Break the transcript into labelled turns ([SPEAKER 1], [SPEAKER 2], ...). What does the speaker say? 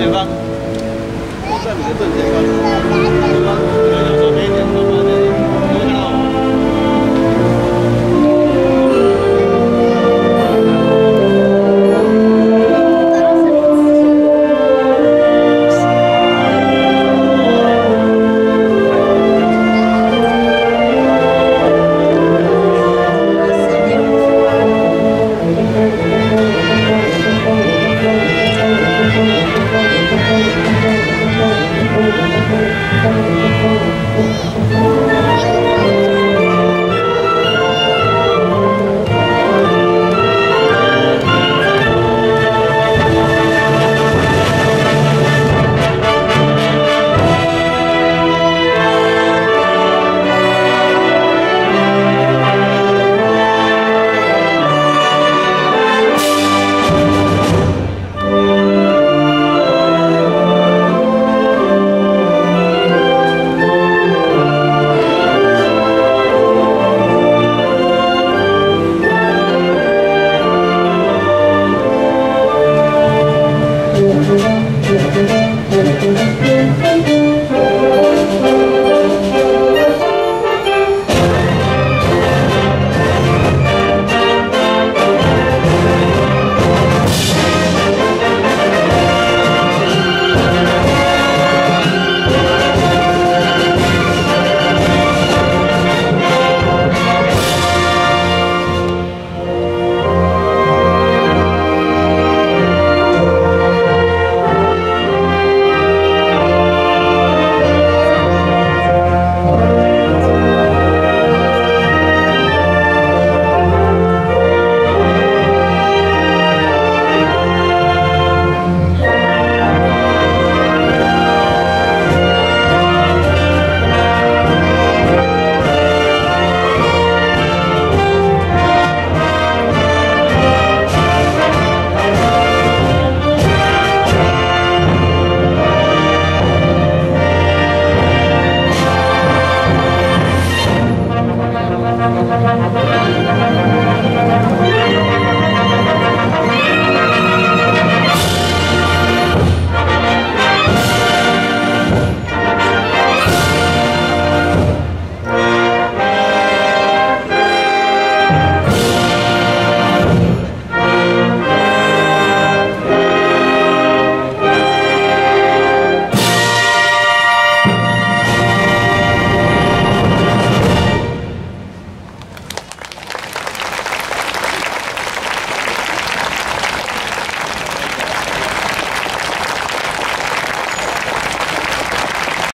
[SPEAKER 1] 前方